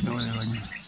se acaba de.